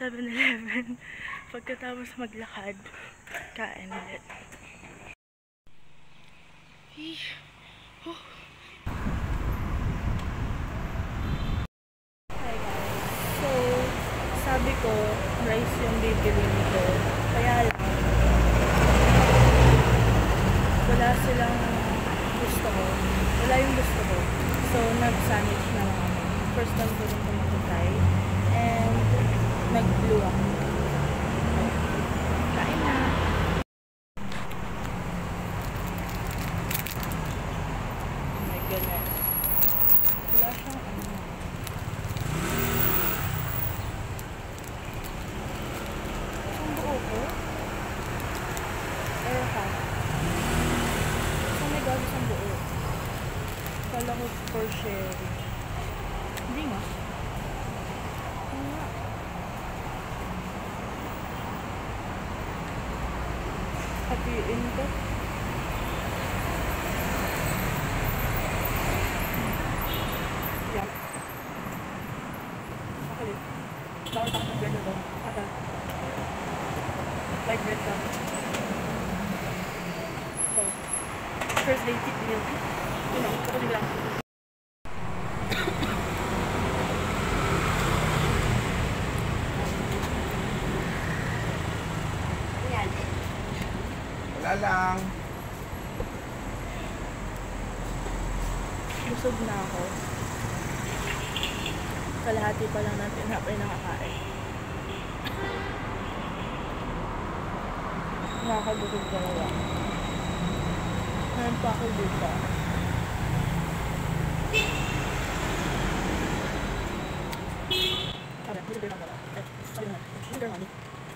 7-Eleven. Pagkatapos maglakad, kain ulit. Oh. Hi guys. So, sabi ko, rice yung bibilin ko. Kaya lang, wala silang gusto ko. Wala yung gusto ko. So, nag-sandwich na lang ako. First time ko rin. And, nag-blue ako. Kain na. Oh my goodness. Wala siyang ano. Isang buo ko? Oh my god, isang buo. Kala ko for. Hindi nga. Oo nga. Hatiin ko. Yeah. Actually, bawal ako ng ganun doon. Ata. Like bread ka. So, first day tip meal. Yun know, kapag lang. Wala lang. Busog na ako. Kalahati pa lang ng tinapay nakakain. Nakakabusog talaga. Ngayon pa ako dito. Okay, dito lang pala. Eh, sabi na. Dito lang.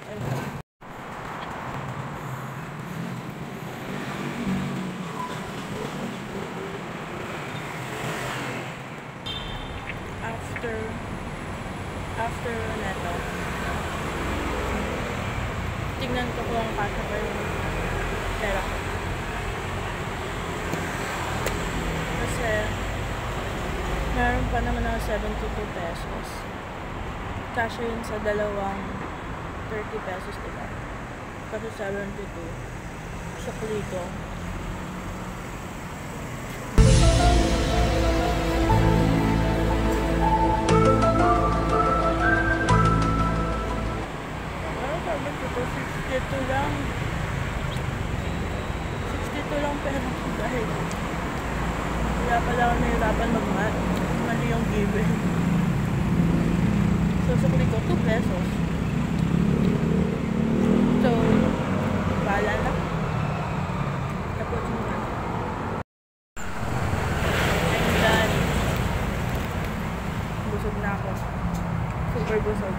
Ayun. after after neto tignan ko kung kasha pa yung pera ko kasi meron pa naman ako 72 pesos kasha yun sa dalawang 30 pesos diba kasi 72 sa kulito Ano sabi ko to? 62 lang. 62 lang pera ko dahil kaya pala ako nahirapan mag-mat. Mali yung given. So, sa kulit ko, 2 pesos. So, bahala na. Tapos mo na. I'm na ako. Super busog.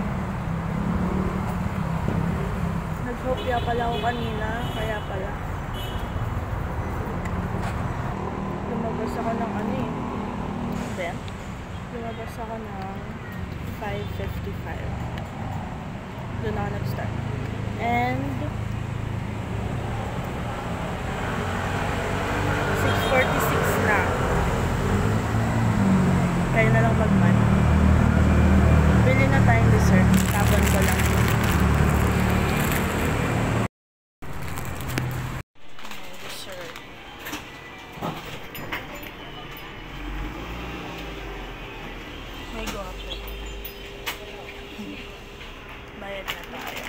Nag-hopya pala ako kanina, kaya pala. Lumabas ako ng ano eh. Then, lumabas ako ng 5.55. Doon ako nag-start. And, 6.46 na. Kaya na lang mag-man. Bili na tayong dessert. Tapon ko lang. dessert. May guwapo. Bayad na tayo.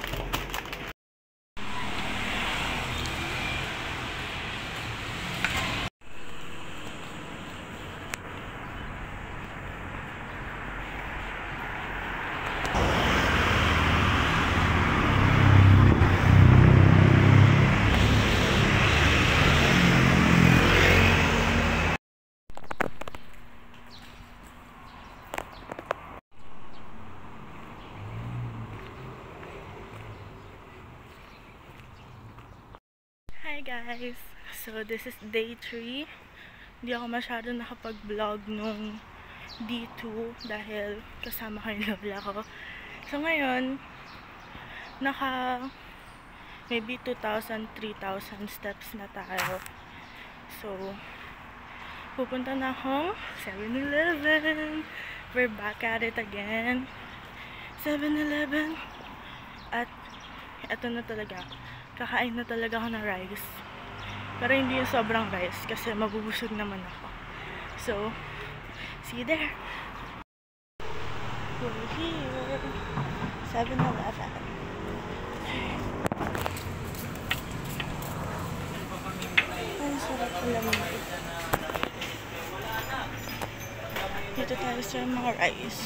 Hi guys! So this is day 3. Hindi ako masyado nakapag-vlog nung D2 dahil kasama ko yung lola ko. So ngayon, naka maybe 2,000, 3,000 steps na tayo. So, pupunta na akong 7-Eleven. We're back at it again. 7-Eleven. At eto na talaga. Kakain na talaga ako ng rice. Pero hindi yung sobrang rice kasi mabubusog naman ako. So, see you there. We're here. 7-Eleven. Ang sarap pala naman. Dito tayo sa mga rice.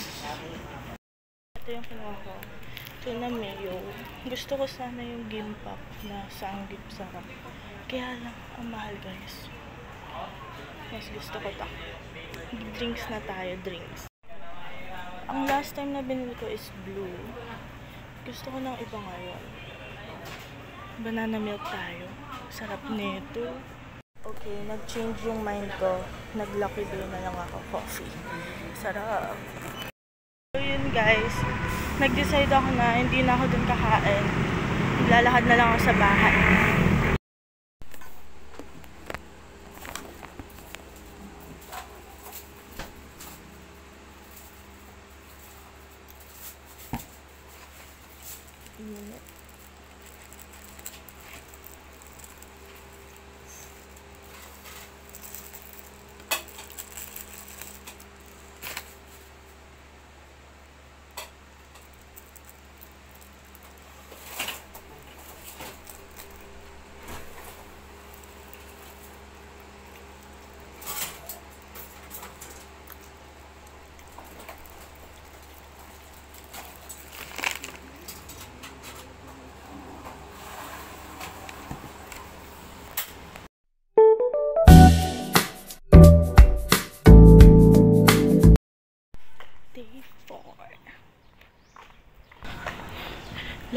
Ito yung kinuha ko. Tuna mayo. Gusto ko sana yung gimbap na sanggip sarap. Kaya lang, ang mahal guys. Mas gusto ko to. Drinks na tayo, drinks. Ang last time na binili ko is blue. Gusto ko ng iba ngayon. Banana milk tayo. Sarap nito. Okay, nag-change yung mind ko. Nag-lucky day na lang ako coffee. Sarap. So yun guys, nag-decide ako na hindi na ako dun kakain. Lalakad na lang ako sa bahay.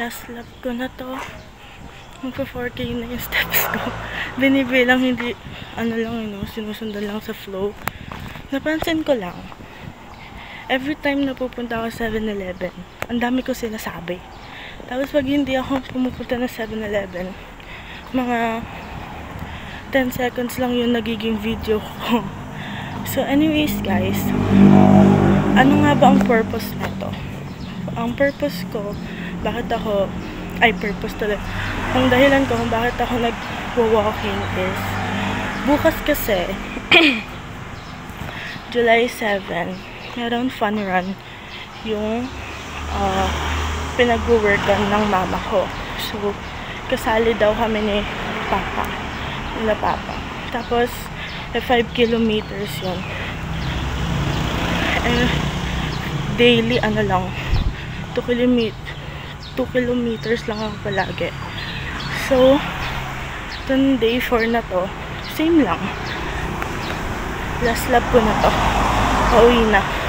Last lap ko na to. Magpa 4K na yung steps ko. Binibilang hindi, ano lang yun, no, sinusundan lang sa flow. Napansin ko lang, every time na pupunta ako sa 7-Eleven, ang dami ko sinasabi. Tapos pag hindi ako pumupunta ng 7-Eleven, mga 10 seconds lang yung nagiging video ko. So anyways guys, ano nga ba ang purpose na to? Ang purpose ko, bakit ako, ay purpose talaga, ang dahilan ko kung bakit ako nag-walking is, bukas kasi, July 7, meron fun run yung uh, pinag-workan ng mama ko. So, kasali daw kami ni Papa, nila Papa. Tapos, eh, 5 kilometers yun eh, daily ano lang 2 kilometers 2 kilometers lang ako palagi. So itong day 4 na to same lang. Last lap ko na to. Pauwi na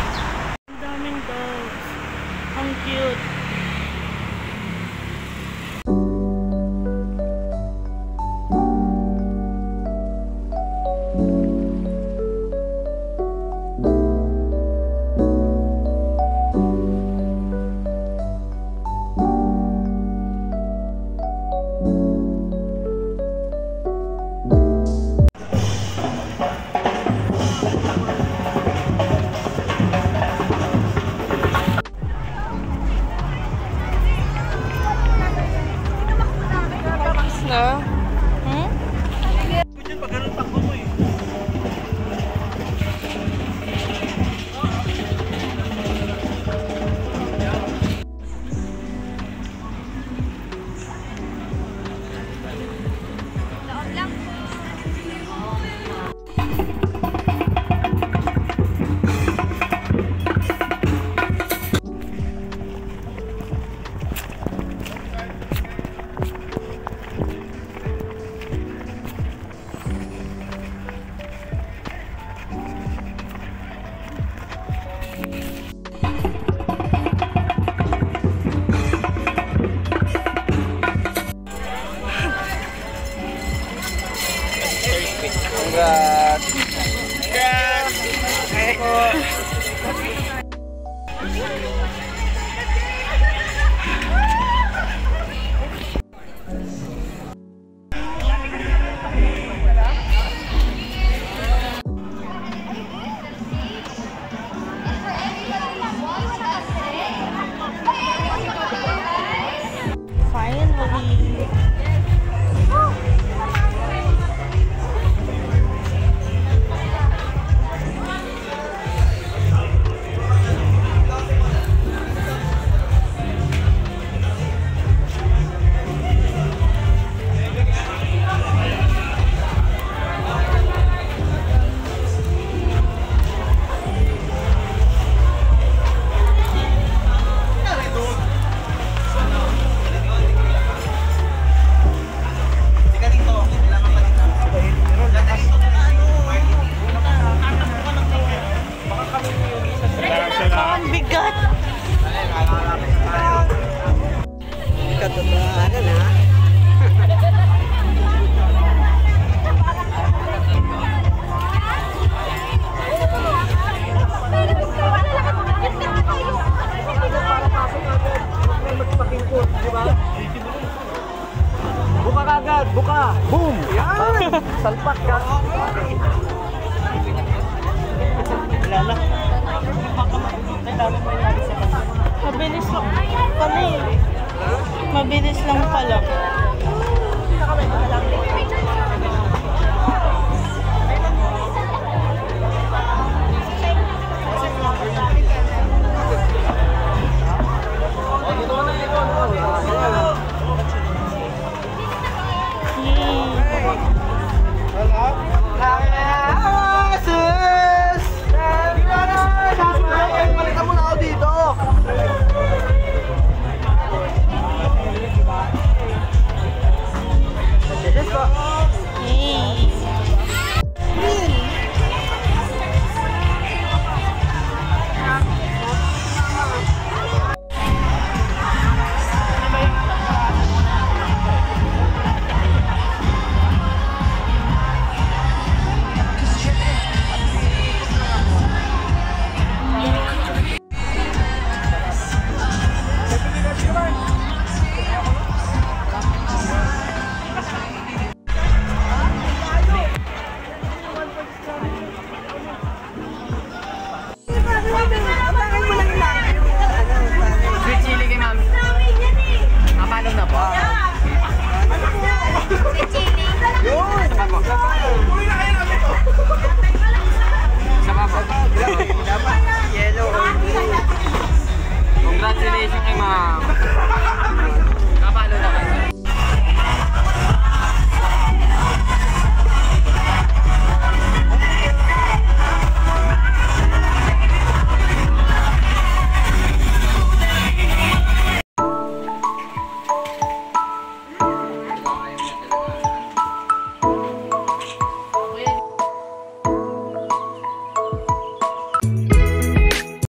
agad, buka, boom! Yan! Salpak ka. Wala na. Mabilis lang pala. Mabilis lang pala.